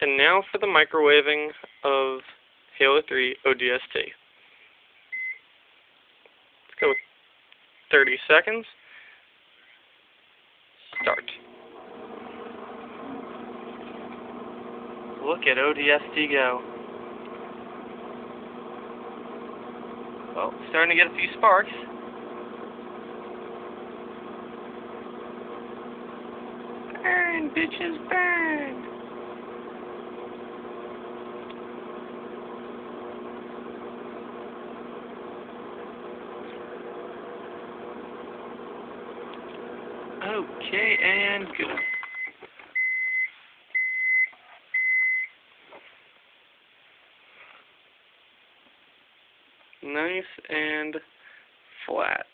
And now for the microwaving of Halo 3 ODST. Let's go with 30 seconds. Start. Look at ODST go. Well, starting to get a few sparks. Burn, bitches, burn! Okay, and go. Nice and flat.